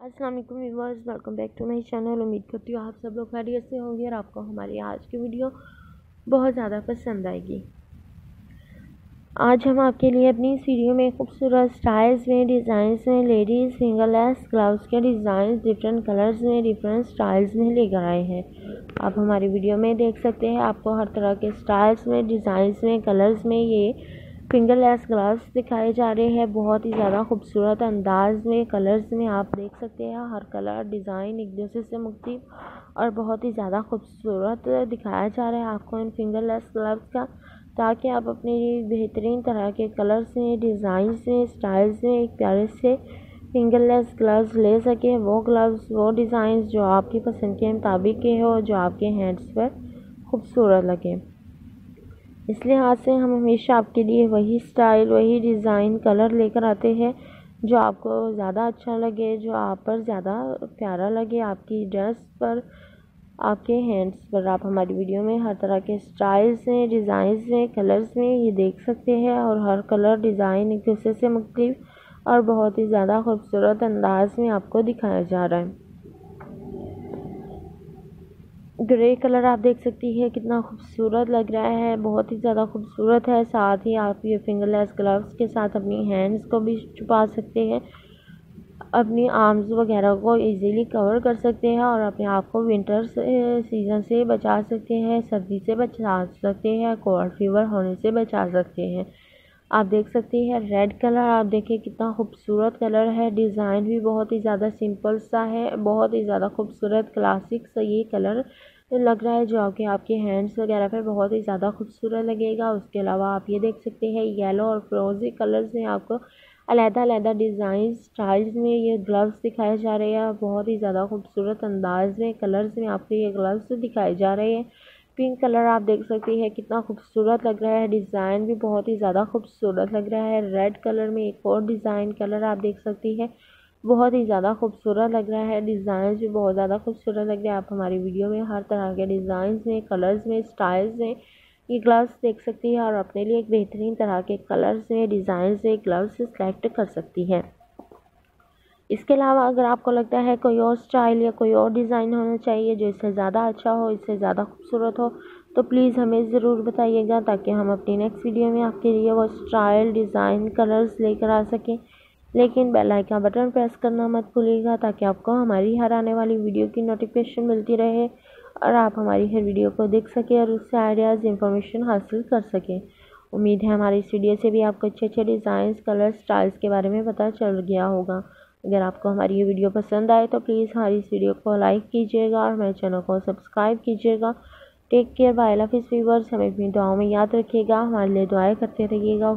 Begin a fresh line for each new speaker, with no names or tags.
अस्सलाम वालेकुम viewers welcome back to my channel उम्मीद करती हूँ आप सब लोग खैरियत से होंगे और आपको हमारी आज की वीडियो बहुत ज़्यादा पसंद आएगी। आज हम आपके लिए अपनी वीडियो में खूबसूरत स्टाइल्स में डिज़ाइंस में लेडीज़ फिंगरलेस ग्लव्स के डिज़ाइन डिफरेंट कलर्स में डिफरेंट स्टाइल्स में लेकर आए हैं। आप हमारी वीडियो में देख सकते हैं, आपको हर तरह के स्टाइल्स में डिज़ाइंस में कलर्स में ये फिंगर लेस ग्लास दिखाए जा रहे हैं। बहुत ही ज़्यादा खूबसूरत अंदाज में कलर्स में आप देख सकते हैं। हर कलर डिज़ाइन एक दूसरे से मुक्ति और बहुत ही ज़्यादा खूबसूरत दिखाया जा रहा है आपको इन फिंगर लेस ग्लव्स का, ताकि आप अपने बेहतरीन तरह के कलर्स में डिज़ाइन में स्टाइल्स में एक प्यारे से फिंगर लेस ग्लव्स ले सकें। वो ग्लव्स वो डिज़ाइन जो आपकी पसंद के मुताबिक के हो, जो आपके हैंड्स पर खूबसूरत लगे। इस लिहाज से हम हमेशा आपके लिए वही स्टाइल वही डिज़ाइन कलर लेकर आते हैं, जो आपको ज़्यादा अच्छा लगे, जो आप पर ज़्यादा प्यारा लगे, आपकी ड्रेस पर, आपके हैंड्स पर। आप हमारी वीडियो में हर तरह के स्टाइल्स में डिज़ाइंस में कलर्स में ये देख सकते हैं और हर कलर डिज़ाइन एक दूसरे से मुख्तलिफ़ और बहुत ही ज़्यादा खूबसूरत अंदाज में आपको दिखाया जा रहा है। ग्रे कलर आप देख सकती है, कितना खूबसूरत लग रहा है, बहुत ही ज़्यादा खूबसूरत है, साथ ही आप ये फिंगरलेस ग्लव्स के साथ अपनी हैंड्स को भी छुपा सकते हैं, अपनी आर्म्स वगैरह को इजीली कवर कर सकते हैं और अपने आप को विंटर सीज़न से बचा सकते हैं, सर्दी से बचा सकते हैं कोल्ड फीवर होने से बचा सकते हैं। आप देख सकते हैं रेड कलर आप देखिए कितना खूबसूरत कलर है। डिज़ाइन भी बहुत ही ज़्यादा सिंपल सा है, बहुत ही ज़्यादा खूबसूरत क्लासिक सा ये कलर लग रहा है, जो आपके आपके हैंड्स वगैरह पे बहुत ही ज़्यादा खूबसूरत लगेगा। उसके अलावा आप ये देख सकते हैं येलो और फ्रोजी कलर्स में आपको। अलहदा अलहदा डिज़ाइन स्टाइल्स में ये ग्लव्स दिखाए जा रहे हैं। बहुत ही ज़्यादा खूबसूरत अंदाज में कलर्स में आपको ये ग्लव्स दिखाए जा रहे हैं। पिंक कलर आप देख सकते हैं, कितना खूबसूरत लग रहा है। डिज़ाइन भी बहुत ही ज़्यादा खूबसूरत लग रहा है। रेड कलर में एक और डिज़ाइन कलर आप देख सकती हैं, बहुत ही ज़्यादा खूबसूरत लग रहा है। डिज़ाइन भी बहुत ज़्यादा खूबसूरत लग रहा है। आप हमारी वीडियो में हर तरह के डिज़ाइन में कलर्स में स्टाइल्स में ये ग्लव्स देख सकती है और अपने लिए एक बेहतरीन तरह के कलर्स में डिज़ाइन से ग्लव्स सेलेक्ट कर सकती है। इसके अलावा अगर आपको लगता है कोई और स्टाइल या कोई और डिज़ाइन होना चाहिए जो इससे ज़्यादा अच्छा हो, इससे ज़्यादा खूबसूरत हो तो प्लीज़ हमें ज़रूर बताइएगा ताकि हम अपनी नेक्स्ट वीडियो में आपके लिए वो स्टाइल, डिज़ाइन, कलर्स लेकर आ सकें। लेकिन बेल आइकन बटन प्रेस करना मत भूलिएगा ताकि आपको हमारी हर आने वाली वीडियो की नोटिफिकेशन मिलती रहे और आप हमारी हर वीडियो को देख सकें और उससे आइडियाज़ इंफॉर्मेशन हासिल कर सकें। उम्मीद है हमारी इस वीडियो से भी आपको अच्छे अच्छे डिज़ाइंस कलर स्टाइल्स के बारे में पता चल गया होगा। अगर आपको हमारी ये वीडियो पसंद आए तो प्लीज़ हमारी इस वीडियो को लाइक कीजिएगा और हमारे चैनल को सब्सक्राइब कीजिएगा। टेक केयर, बाय लव इस व्यूवर्स हमें अपनी दुआओं में याद रखिएगा। हमारे लिए दुआएँ करते रहिएगा।